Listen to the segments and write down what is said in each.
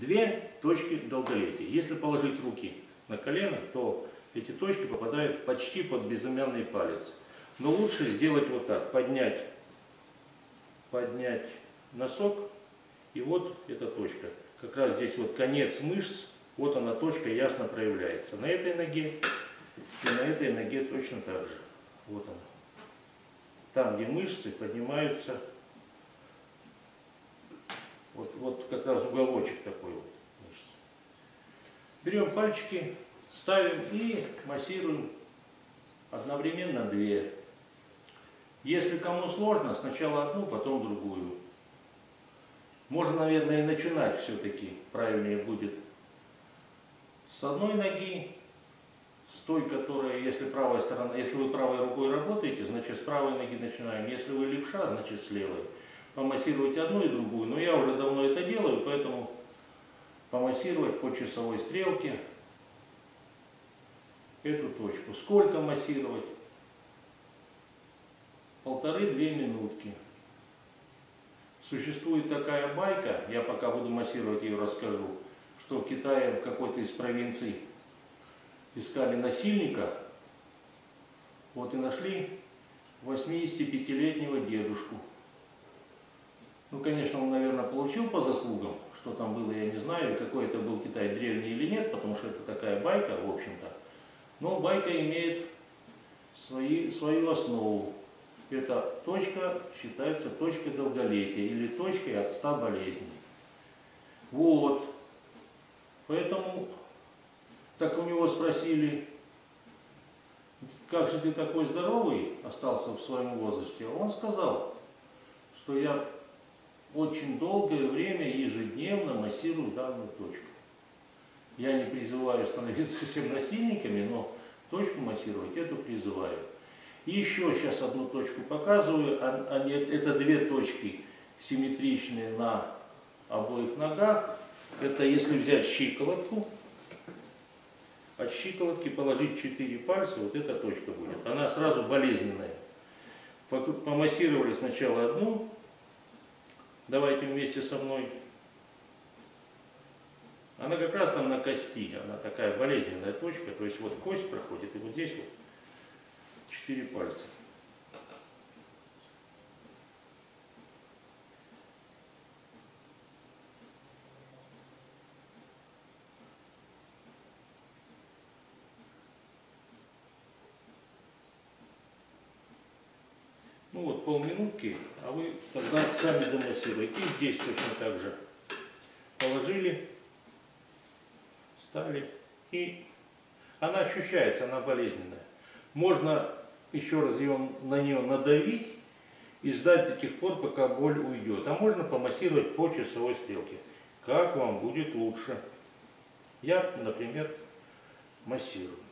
две точки долголетия. Если положить руки на колено, то эти точки попадают почти под безымянный палец. Но лучше сделать вот так, поднять, поднять носок, и вот эта точка. Как раз здесь вот конец мышц, вот она точка ясно проявляется. На этой ноге и на этой ноге точно так же. Вот она. Там, где мышцы поднимаются, вот, вот как раз уголочек такой вот. Берем пальчики, ставим и массируем одновременно две. Если кому сложно, сначала одну, потом другую. Можно, наверное, и начинать все-таки, правильнее будет, с одной ноги, с той, которая, если правая сторона, если вы правой рукой работаете, значит с правой ноги начинаем. Если вы левша, значит с левой. Помассировать одну и другую. Но я уже давно это делаю, поэтому помассировать по часовой стрелке эту точку. Сколько массировать? Полторы-две минутки. Существует такая байка, я пока буду массировать ее расскажу, что в Китае в какой-то из провинций искали насильника, вот и нашли 85-летнего дедушку. Ну, конечно, он, наверное, получил по заслугам, что там было, я не знаю, какой это был Китай, древний или нет, потому что это такая байка, в общем-то. Но байка имеет свои, свою основу. Эта точка считается точкой долголетия или точкой от 100 болезней. Вот. Поэтому, так у него спросили, как же ты такой здоровый остался в своем возрасте? Он сказал, что я очень долгое время ежедневно массирую данную точку. Я не призываю становиться всем насильниками, но точку массировать это призываю. И еще сейчас одну точку показываю. Они, это две точки симметричные на обоих ногах. Это если взять щиколотку, от щиколотки положить 4 пальца, вот эта точка будет. Она сразу болезненная. Помассировали сначала одну, давайте вместе со мной. Она как раз там на кости, она такая болезненная точка, то есть вот кость проходит, и вот здесь вот четыре пальца. Ну вот, полминутки, а вы тогда сами домассируете. здесь точно так же. Положили, стали, и она ощущается, она болезненная. Можно еще раз ее, на нее надавить и ждать до тех пор, пока боль уйдет. А можно помассировать по часовой стрелке. Как вам будет лучше. Я, например, массирую.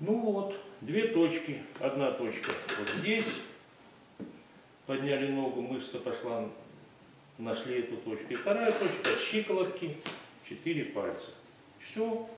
Ну вот, две точки. Одна точка вот здесь. Подняли ногу, мышца пошла, нашли эту точку. И вторая точка, щиколотки, четыре пальца. Все.